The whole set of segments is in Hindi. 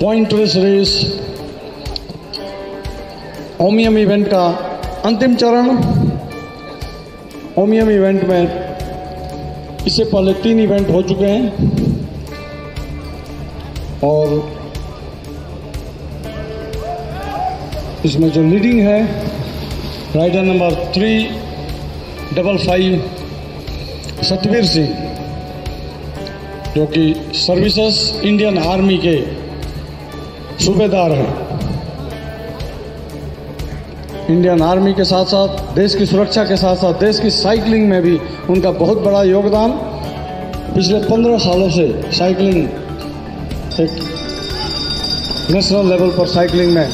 Point race race omnium event का अंतिम चरण। ओमियम इवेंट में इससे पहले तीन इवेंट हो चुके हैं। और इसमें जो लीडिंग है rider number three double five Satveer Singh जो कि सर्विसेज़ इंडियन आर्मी के सूबेदार हैं। इंडियन आर्मी के साथ साथ, देश की सुरक्षा के साथ साथ, देश की साइकिलिंग में भी उनका बहुत बड़ा योगदान। पिछले पंद्रह सालों से साइकिलिंग एक नेशनल लेवल पर साइकिलिंग में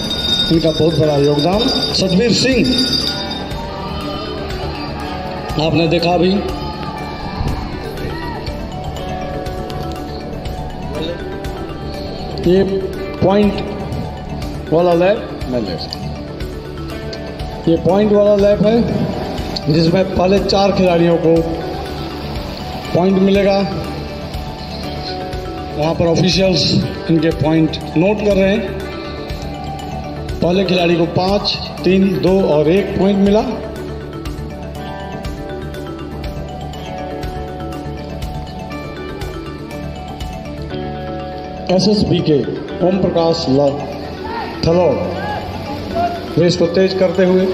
उनका बहुत बड़ा योगदान। सतवीर सिंह, आपने देखा भी। ये पॉइंट वाला लैब मैं ले ये पॉइंट वाला लैब है, जिसमें पहले चार खिलाड़ियों को पॉइंट मिलेगा। वहाँ पर ऑफिशियल्स इनके पॉइंट नोट कर रहे हैं। पहले खिलाड़ी को पाँच, तीन, दो और एक पॉइंट मिला। एसएसबी के ओम प्रकाश थलोड़ रेस को तेज करते हुए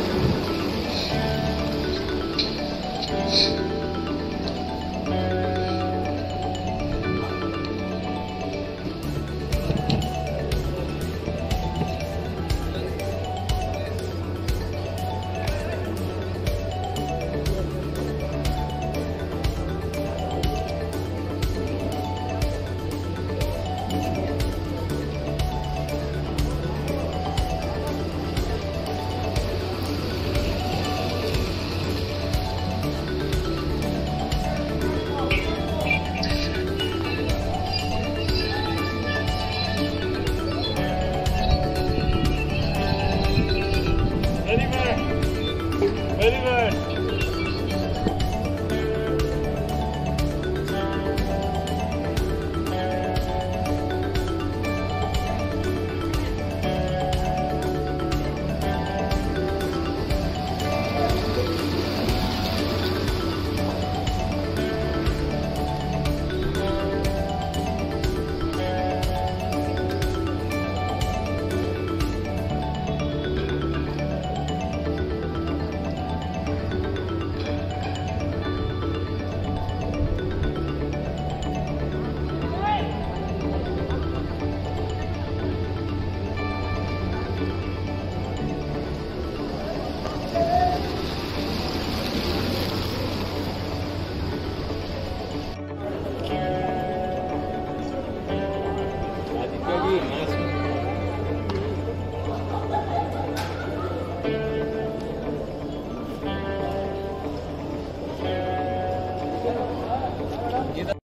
Very good.